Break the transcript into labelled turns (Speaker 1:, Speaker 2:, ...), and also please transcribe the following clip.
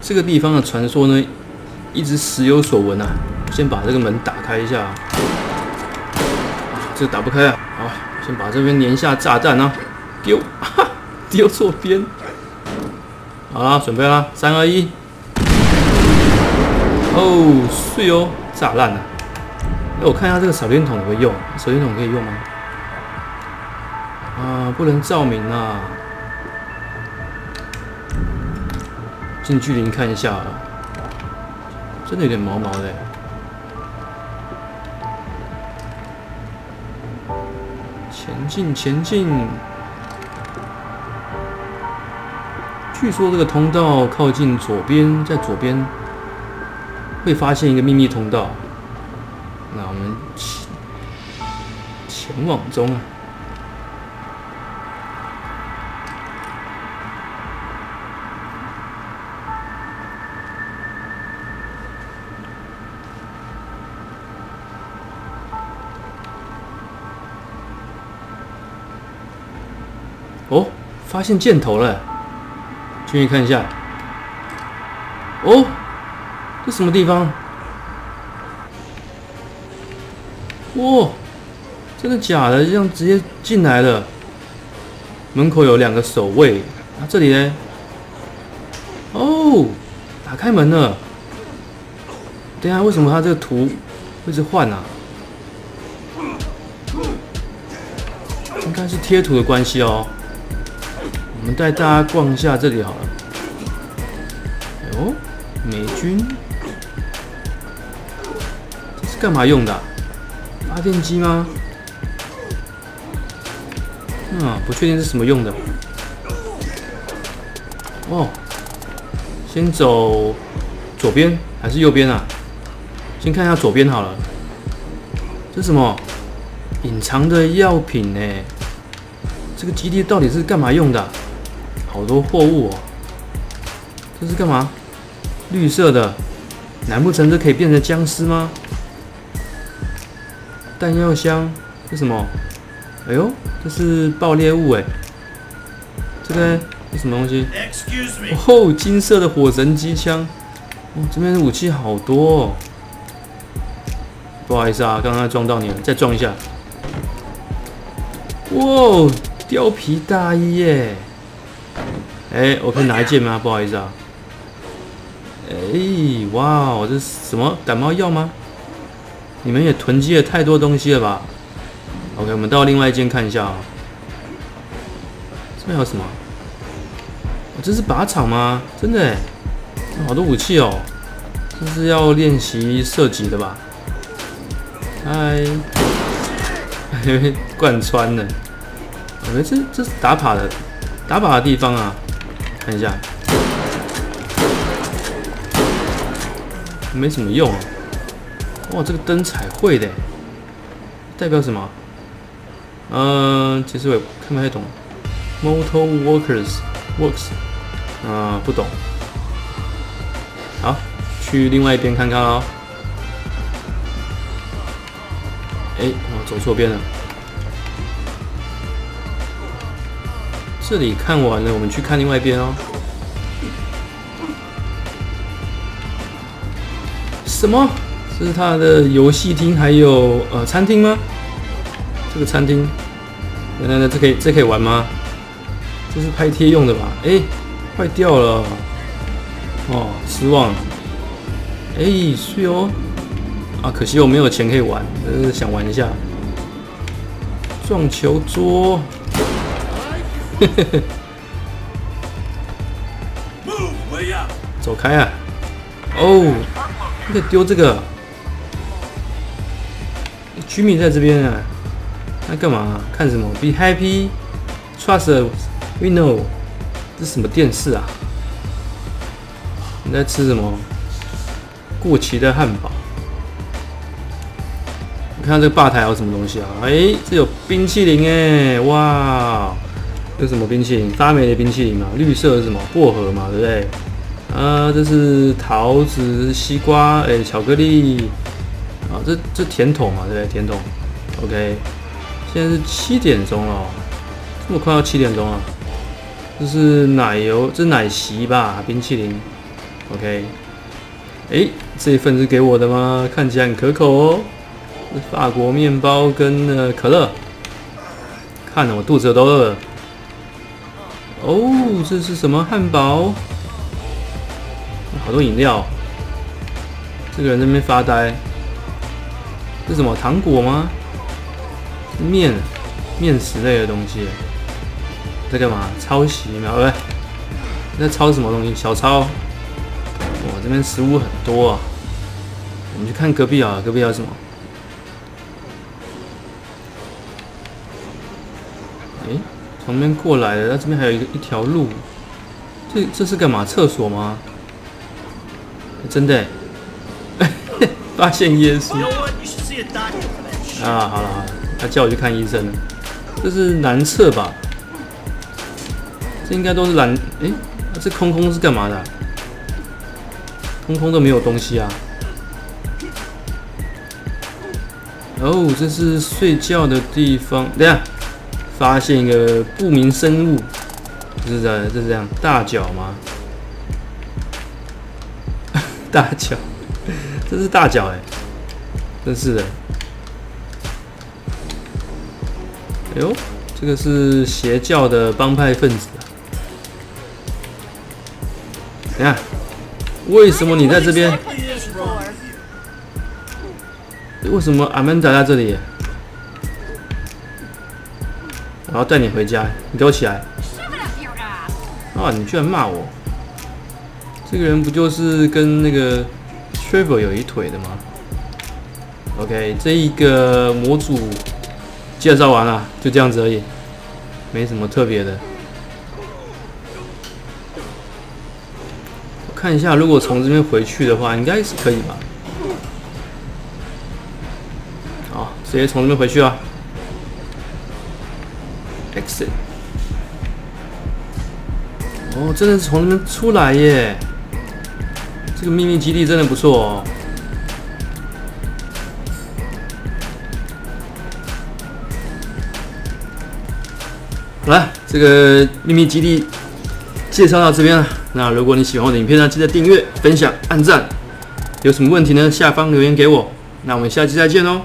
Speaker 1: 这个地方的传说呢，一直时有所闻啊。先把这个门打开一下，啊，这打不开啊。好，先把这边粘下炸弹啊，丢，丢错边。好了，准备啦，三二一。哦，碎哦，炸烂了。哎，我看一下这个手电筒会用，手电筒可以用吗？啊，不能照明啊。近距离看一下，真的有点毛毛的。前进，前进。据说这个通道靠近左边，在左边会发现一个秘密通道。那我们前前往中啊。哦，发现箭头了，进去看一下。哦，这什么地方？哇，真的假的？这样直接进来了。门口有两个守卫，啊，这里呢？哦，打开门了。等下，为什么他这个图一直换啊？应该是贴图的关系哦。我们带大家逛一下这里好了。哎呦，美军，这是干嘛用的？发电机吗？嗯，不确定是什么用的。哦，先走左边还是右边啊？先看一下左边好了。这是什么？隐藏的药品呢？这个基地到底是干嘛用的？好多货物哦，这是干嘛？绿色的，难不成这可以变成僵尸吗？弹药箱这什么？哎呦，这是爆裂物哎！这个是什么东西？哦，金色的火神机枪。哦，这边的武器好多。哦。不好意思啊，刚刚撞到你了，再撞一下。哇，貂皮大衣耶！哎，我可以拿一件吗？不好意思啊。哎，哇，这是什么感冒药吗？你们也囤积了太多东西了吧？OK，我们到另外一间看一下啊。这边有什么？这是靶场吗？真的哎，好多武器哦。这是要练习射击的吧？嗨，贯穿的。哎，这这是打靶的，打靶的地方啊。看一下，没什么用啊。哇，这个灯彩绘的，代表什么？嗯，其实我也看不太懂。Motor Workers Works，啊，不懂。好，去另外一边看看哦。哎，我走错边了。这里看完了，我们去看另外一边哦。什么？这是他的游戏厅，还有呃餐厅吗？这个餐厅，来来来，这可以这可以玩吗？这是拍贴用的吧？哎，坏掉了。哦，失望。哎，是哦。啊，可惜我没有钱可以玩，呃，想玩一下。撞球桌。走开啊！哦，你在丢这个？居民在这边啊？那干嘛？看什么？Be happy, trust, we know。这什么电视啊？你在吃什么？过期的汉堡。你看这个吧台有什么东西啊？哎，这有冰淇淋哎！哇！这什么冰淇淋？发霉的冰淇淋嘛？绿色是什么？薄荷嘛？对不对？啊，这是桃子、西瓜，哎，巧克力。啊，这这甜筒嘛？对不对？甜筒。OK，现在是七点钟了，这么快要七点钟了。这是奶油，这是奶昔吧？冰淇淋。OK。哎，这一份是给我的吗？看起来很可口哦。法国面包跟呃可乐。看了我肚子都饿了。哦，这是什么汉堡？好多饮料。这个人在那边发呆。是什么糖果吗？面，面食类的东西。在干嘛？抄袭吗？喂，在抄什么东西？小抄。哇，这边食物很多啊。我们去看隔壁啊，隔壁有什么？旁，边过来的，那这边还有一个一条路。这这是干嘛？厕所吗？真的？发现耶稣。啊，好了好了，他叫我去看医生了。这是男厕吧？这应该都是蓝，哎，这空空是干嘛的？空空都没有东西啊。哦，这是睡觉的地方。等下，发现一个不明生物，是这样，是这样，大脚吗？大脚，这是大脚哎，真是的。哎呦，这个是邪教的帮派分子。你看，为什么你在这边？为什么阿曼达在这里？我要带你回家，你给我起来！啊，你居然骂我！这个人不就是跟那个 Trevor 有一腿的吗？OK，这一个模组介绍完了，就这样子而已，没什么特别的。看一下，如果从这边回去的话，应该是可以吧？好，直接从这边回去啊！Exit。哦，真的是从那边出来耶！这个秘密基地真的不错哦。好了，这个秘密基地介绍到这边了。那如果你喜欢我的影片呢，记得订阅、分享、按赞。有什么问题呢？下方留言给我。那我们下期再见喽。